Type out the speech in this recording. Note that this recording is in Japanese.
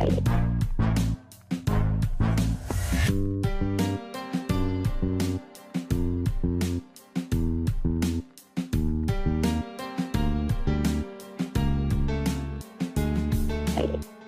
さい。はい